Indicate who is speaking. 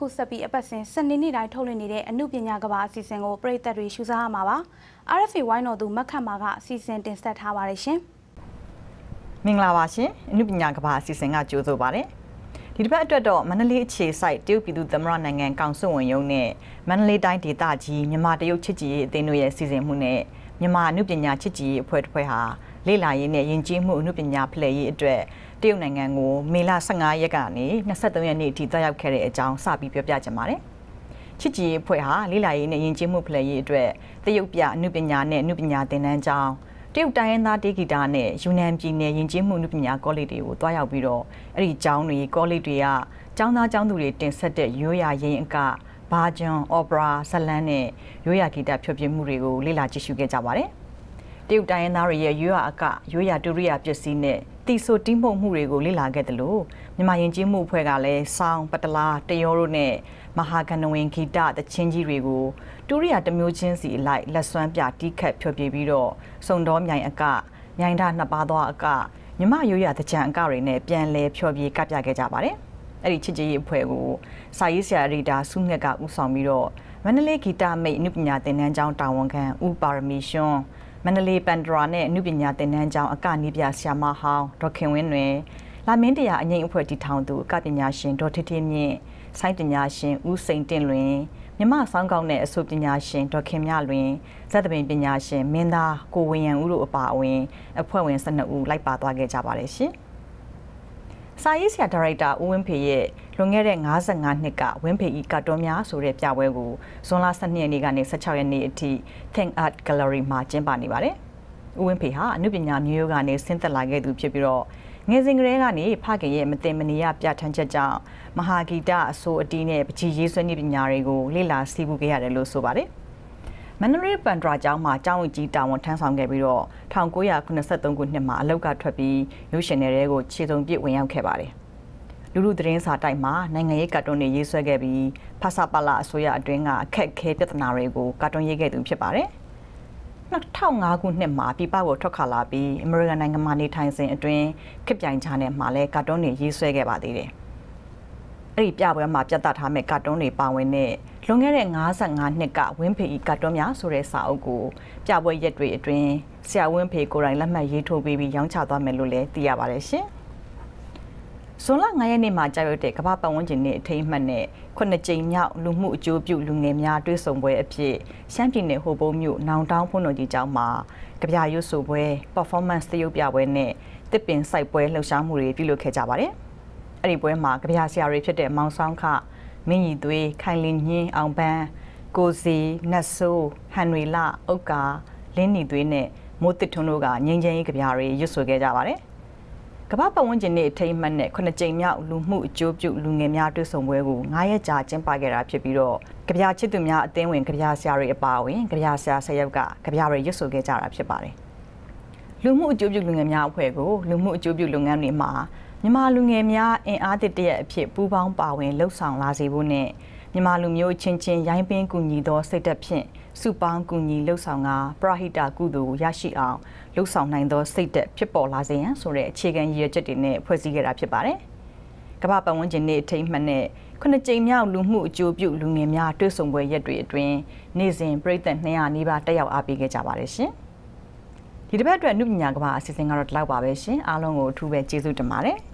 Speaker 1: ခုဆက်ပြီးအပတ်စဉ်စနေနေ့တိုင်းထုတ်လွှင့်နေတဲ့အမှုပညာကဘာအစီအစဉ်ကိုပရိသတ်တွေရှုစားရမှာပါ RFA ဝိုင်းတော်သူမက်ခတ်မာကအစီအစဉ်တင်ဆက်ထားပါတယ်ရှင်
Speaker 2: မင်္ဂလာပါရှင်အမှုပညာကဘာအစီအစဉ်ကကြိုးဆိုပါတယ်ဒီတစ်ပတ်အတွက်တော့မန္တလေးအခြေစိုက်တရုတ်ပြည်သူ့သမ္မတနိုင်ငံကောင်စစ်ဝင်ရုံးနဲ့မန္တလေးတိုင်းဒေသကြီးမြန်မာတရုတ်ချစ်ကြည်ရေးအသင်းတို့ရဲ့စီစဉ်မှုနဲ့မြန်မာအမှုပညာချစ်ကြည်ရေးအဖွဲ့တစ်ဖွဲ့ဟာ လေ့လာရေးနဲ့ယဉ်ကျေးမှုအမှုပညာဖလှယ်ရေးအတွက်တရုတ်နိုင်ငံကိုမေလ15ရက်ကနေ23ရက်နေ့အထိတက်ရောက်ခဲ့တဲ့အကြောင်းစပြီးပြောပြချင်ပါတယ်။ချစ်ကြည်အဖွဲ့ဟာလေးလာရေးနဲ့ယဉ်ကျေးမှုဖလှယ်ရေးအတွက်တရုတ်ပြအမှုပညာနဲ့အမှုပညာသင်တန်းကျောင်းတရုတ်တိုင်းရင်းသားတေဂီတာနဲ့ယူနန်ပြည်နယ်ယဉ်ကျေးမှုအမှုပညာကောလိပ်တွေကိုတွားရောက်ပြီးတော့အဲ့ဒီကျောင်းတွေကောလိပ်တွေကကျောင်းသားကျောင်းသူတွေတင်ဆက်တဲ့ရိုးရာရင်းအကဘာဂျွန်အော်ပရာဇလန်းနဲ့ရိုးရာဂီတဖျော်ဖြေမှုတွေကိုလေ့လာကြည့်ရှုခဲ့ကြပါတယ်။ တရုတ်တိုင်းရင်းသားတွေရဲ့ရိုးရာအကရိုးရာဒုရိယာပစ္စည်းနဲ့တီဆိုတီးမှုမှုတွေကိုလေ့လာခဲ့တယ်လို့မြန်မာယဉ်ကျေးမှုအဖွဲ့ကလည်းစောင်းပတလားတယောတို့နဲ့မဟာကနဝင်ဂီတတချင်းကြီးတွေကိုဒုရိယာတစ်မျိုးချင်းစီအလိုက်လက်စွမ်းပြတီးခတ်ဖြောပြပြီးတော့စုံတော်မြိုင်အကမြိုင်ဓာနှစ်ပါးသောအကမြမရိုးရာတကြံအကတွေနဲ့ပြန်လဲဖြောပြကပြခဲ့ကြပါတယ်အဲ့ဒီချစ်ကြည်ရေးအဖွဲ့ကိုစာရေးဆရာရီတာစုငှက်ကဥဆောင်ပြီးတော့မန္တလေးဂီတမိတ်အနုပညာသင်တန်းကျောင်းတာဝန်ခံဦးပါရမီရှွန်း မန္တလေးပန်ဒရာနဲ့အမှုပညာသင်တန်းကျောင်းအကနီးပြဆရာမဟောင်းဒေါခင်ဝင်းတွင်လာမင်းတရားအငိမ့်အဖွဲ့တည်ထောင်သူအကပညာရှင်ဒေါ်ထထမြင့်ဆိုင်းပညာရှင်ဦးစိန်တင့်လွင်မြမဆောင်းကောင်းတဲ့အဆိုပညာရှင်ဒေါခင်မြလွင်ဇက်သပင်ပညာရှင်မင်းသားကိုဝင်းရန်ဦးတို့အပါအဝင်အဖွဲ့ဝင်12ဦးလိုက်ပါသွားခဲ့ကြပါတယ်ရှင်။ စာရေးဆရာဒါရိုက်တာဦးဝင်းဖေရဲ့လွန်ခဲ့တဲ့55နှစ်ကဝင်းဖေဤကတ်တွန်းများဆိုတဲ့ပြပွဲကိုဇွန်လ12ရက်နေ့ကနေ16ရက်နေ့အထိ Think Art Gallery မှာကျင်းပနေပါတယ်။ဦးဝင်းဖေဟာအနုပညာမျိုးရိုးကနေဆင်းသက်လာခဲ့သူဖြစ်ပြီးတော့ငယ်စဉ်ကတည်းကနေဖခင်ရဲ့မတင်မနေရပြဋ္ဌာန်းချက်ကြောင့်မဟာဂီတအစိုးအတီးနဲ့ပကြီးရေးဆွဲနည်းပညာတွေကိုလေ့လာစီးပူခဲ့ရတယ်လို့ဆိုပါတယ်။ မန္တလေးပန်ဒရာကျောင်းမှာကျောင်းဝင်ကြီးတာဝန်ထမ်းဆောင်ခဲ့ပြီးတော့1983ခုနှစ်မှာအလောက်ကထွက်ပြီးရုပ်ရှင်တွေကိုခြေစုံပြစ်ဝင်ရောက်ခဲ့ပါတယ်။လူလူသတင်းစာတိုက်မှာနိုင်ငံရေးကာတွန်းတွေရေးဆွဲခဲ့ပြီးဖဆပလာအစိုးရအတွင်းကအခက်အခဲပြဿနာတွေကိုကာတွန်းရေးခဲ့သူဖြစ်ပါတယ်။2005ခုနှစ်မှာပြပကိုထွက်ခါလာပြီးအမေရိကန်နိုင်ငံမှာနေထိုင်စဉ်အတွင်းခစ်ပြိုင်ချာနယ်မှာလည်းကာတွန်းတွေရေးဆွဲခဲ့ပါသေးတယ်။အဲ့ဒီပြပွဲမှာပြသထားမဲ့ကာတွန်းတွေပါဝင်တဲ့ လွန်ခဲ့တဲ့55နှစ်ကဝင်းဖေဤကတ်တွန်းများဆိုတဲ့စာအုပ်ကိုပြပွဲရက်တွေအတွင်းဆရာဝင်းဖေကိုယ်တိုင်လက်မှတ်ရေးထိုးပေးပြီးရောင်းချသွားမယ်လို့လည်းသိရပါတယ်ရှင်။ဇွန်လ9ရက်နေ့မှာကြာရွတ်တဲ့ကမ္ဘာပတ်ဝန်းကျင်နေ့အထိမ်းအမှတ်နဲ့ခုနှစ်ကြိမ်မြောက်လူမှုအကျိုးပြုလူငယ်များတွဲဆုံပွဲအဖြစ်ရှမ်းပြည်နယ်ဟိုပုံးမြို့နောင်တောင်းဖွင့်တော်ကြီးကျောင်းမှာကြပြရွတ်ဆိုပွဲ performance သရုပ်ပြပွဲနဲ့တစ်ပင်စိုက်ပွဲလှုပ်ရှားမှုတွေပြုလုပ်ခဲ့ကြပါတယ်။အဲ့ဒီပွဲမှာကြပြဆရာတွေဖြစ်တဲ့မောင်ဆောင်ခ မင်းရီသွေးခိုင်လင်းညင်းအောင်ပန်းကိုစီနတ်ဆိုးဟန်နွေလဥက္ကာလင်းနီသွေးနဲ့မိုးတစ်ထွန်းတို့ကငိမ့်ချင်ရေးကြပြားတွေရွတ်ဆိုခဲ့ကြပါတယ်ကမ္ဘာပတ်ဝန်းကျင်နေ့အထိမ်းအမှတ်နဲ့ခုနှစ်ကြိမ်မြောက်လူမှုအကျိုးပြုလူငယ်များတွေ့ဆုံပွဲကို9ရက်ကြာကျင်းပခဲ့တာဖြစ်ပြီးတော့ကြပြချစ်သူများအသင်းဝင်ကြပြဆရာတွေအပါအဝင်ကြပြဆရာဆရာယောက်ကကြပြတွေရွတ်ဆိုခဲ့ကြတာဖြစ်ပါတယ်လူမှုအကျိုးပြုလူငယ်များအဖွဲ့ကိုလူမှုအကျိုးပြုလုပ်ငန်းတွေမှာ မြန်မာလူငယ်များအင်အားသစ်တရက်အဖြစ်ပူးပေါင်းပါဝင်လှုပ်ဆောင်လာစေဖို့နဲ့မြန်မာလူမျိုးချင်းချင်းရိုင်းပင်းကူညီသောစိတ်သက်ဖြင့်စုပေါင်းကူညီလှုပ်ဆောင်ကပရဟိတကုသိုလ်ရရှိအောင်လှုပ်ဆောင်နိုင်သောစိတ်သက်ဖြစ်ပေါ်လာစေရန်ဆိုတဲ့အခြေခံရည်ရွယ်ချက်တွေနဲ့ဖွဲ့စည်းခဲ့တာဖြစ်ပါတယ်။ကမ္ဘာပတ်ဝန်းကျင်နေ့အထိမ်းအမှတ်နဲ့ခုနှစ်ကြိမ်မြောက်လူမှုအကျိုးပြုလူငယ်များတွေ့ဆုံပွဲရက်တွေအတွင်းနေ့စဉ်ပြည်သက်200နီးပါးတက်ရောက်အားပေးခဲ့ကြပါတယ်ရှင်။ဒီတစ်ပတ်အတွက်အနုပညာကဘာအစီအစဉ်ကတော့ဒီလောက်ပါပဲရှင်အားလုံးကိုအထူးပဲကျေးဇူးတင်ပါတယ်။